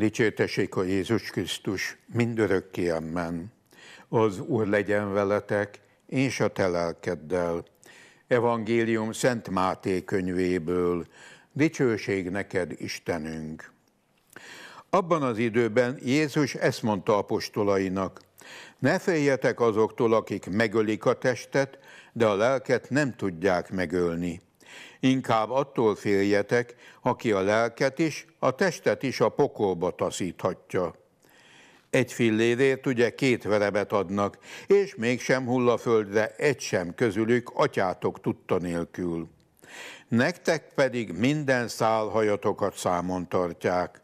Dicsértessék a Jézus Krisztus mindörökké ammen. Az Úr legyen veletek, és a te lelkeddel. Evangélium Szent Máté könyvéből. Dicsőség neked, Istenünk! Abban az időben Jézus ezt mondta apostolainak, ne féljetek azoktól, akik megölik a testet, de a lelket nem tudják megölni. Inkább attól féljetek, aki a lelket is, a testet is a pokolba taszíthatja. Egy fillérért ugye két verebet adnak, és mégsem hull a földre egy sem közülük atyátok tudta nélkül. Nektek pedig minden szálhajatokat számon tartják.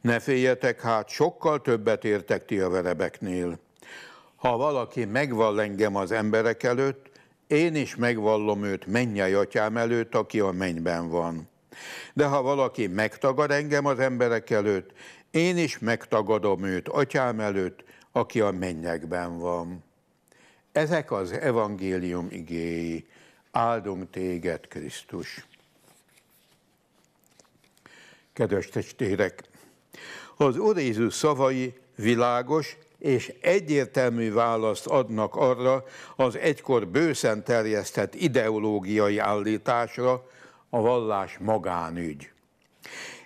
Ne féljetek hát, sokkal többet értek ti a verebeknél. Ha valaki megvall engem az emberek előtt, én is megvallom őt mennyei atyám előtt, aki a mennyben van. De ha valaki megtagad engem az emberek előtt, én is megtagadom őt atyám előtt, aki a mennyekben van. Ezek az evangélium igéi. Áldunk téged, Krisztus. Kedves testvérek, az Úr Jézus szavai világos és egyértelmű választ adnak arra az egykor bőszen terjesztett ideológiai állításra, a vallás magánügy.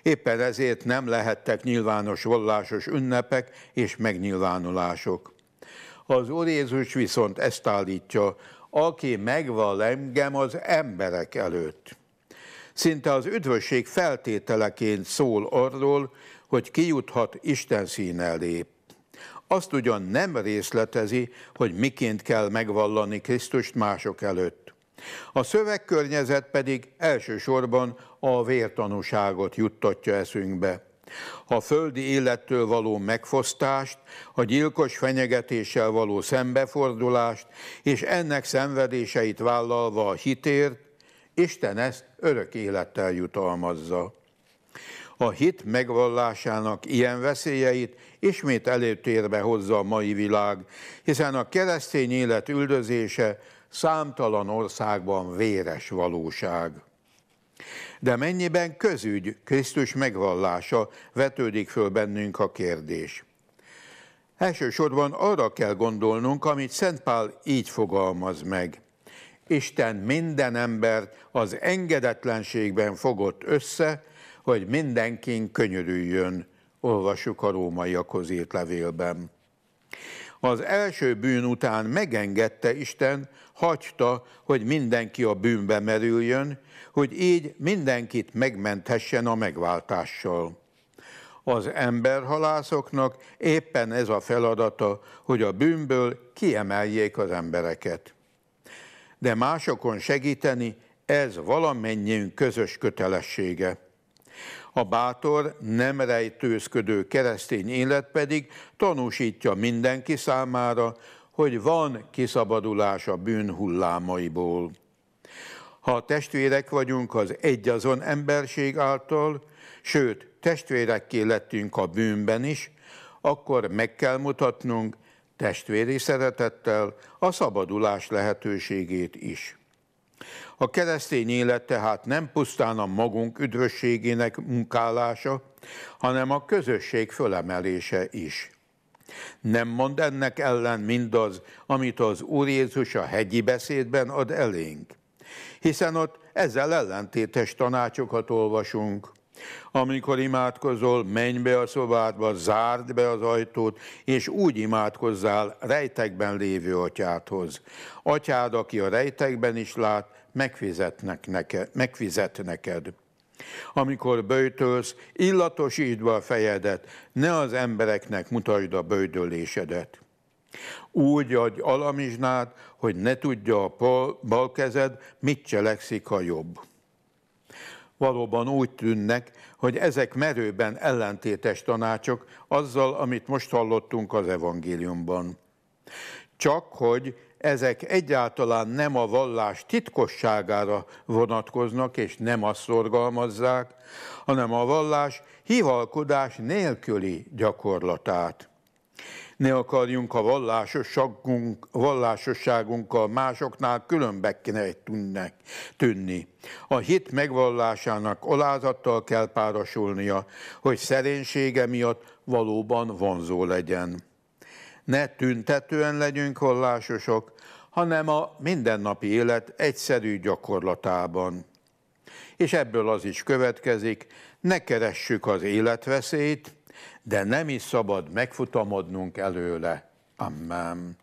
Éppen ezért nem lehettek nyilvános vallásos ünnepek és megnyilvánulások. Az Úr Jézus viszont ezt állítja, aki megval engem az emberek előtt. Szinte az üdvösség feltételeként szól arról, hogy kijuthat Isten szín elé. Azt ugyan nem részletezi, hogy miként kell megvallani Krisztust mások előtt. A szövegkörnyezet pedig elsősorban a vértanúságot juttatja eszünkbe. A földi élettől való megfosztást, a gyilkos fenyegetéssel való szembefordulást, és ennek szenvedéseit vállalva a hitért, Isten ezt örök élettel jutalmazza. A hit megvallásának ilyen veszélyeit ismét előtérbe hozza a mai világ, hiszen a keresztény élet üldözése számtalan országban véres valóság. De mennyiben közügy Krisztus megvallása vetődik föl bennünk a kérdés. Elsősorban arra kell gondolnunk, amit Szent Pál így fogalmaz meg. Isten minden embert az engedetlenségben fogott össze, hogy mindenkin könyörüljön, olvassuk a rómaiakhoz írt levélben. Az első bűn után megengedte Isten, hagyta, hogy mindenki a bűnbe merüljön, hogy így mindenkit megmenthessen a megváltással. Az emberhalászoknak éppen ez a feladata, hogy a bűnből kiemeljék az embereket. De másokon segíteni, ez valamennyiünk közös kötelessége. A bátor, nem rejtőzködő keresztény élet pedig tanúsítja mindenki számára, hogy van kiszabadulás a bűn hullámaiból. Ha testvérek vagyunk az egyazon emberség által, sőt, testvérekké lettünk a bűnben is, akkor meg kell mutatnunk testvéri szeretettel a szabadulás lehetőségét is. A keresztény élet tehát nem pusztán a magunk üdvösségének munkálása, hanem a közösség fölemelése is. Nem mond ennek ellen mindaz, amit az Úr Jézus a hegyi beszédben ad elénk. Hiszen ott ezzel ellentétes tanácsokat olvasunk. Amikor imádkozol, menj be a szobádba, zárd be az ajtót, és úgy imádkozzál rejtekben lévő atyádhoz. Atyád, aki a rejtekben is lát, megfizetnek neked, megfizet neked. Amikor böjtölsz, illatosítsd be a fejedet, ne az embereknek mutasd a böjdölésedet. Úgy adj alamizsnát, hogy ne tudja a bal kezed, mit cselekszik a jobb. Valóban úgy tűnnek, hogy ezek merőben ellentétes tanácsok azzal, amit most hallottunk az evangéliumban. Csak hogy ezek egyáltalán nem a vallás titkosságára vonatkoznak, és nem azt szorgalmazzák, hanem a vallás hivalkodás nélküli gyakorlatát. Ne akarjunk a vallásosságunk, vallásosságunkkal másoknál különbeknek tűnni. A hit megvallásának olázattal kell párosulnia, hogy szerénysége miatt valóban vonzó legyen. Ne tüntetően legyünk vallásosok, hanem a mindennapi élet egyszerű gyakorlatában. És ebből az is következik, ne keressük az életveszélyt, de nem is szabad megfutamodnunk előle. Amen.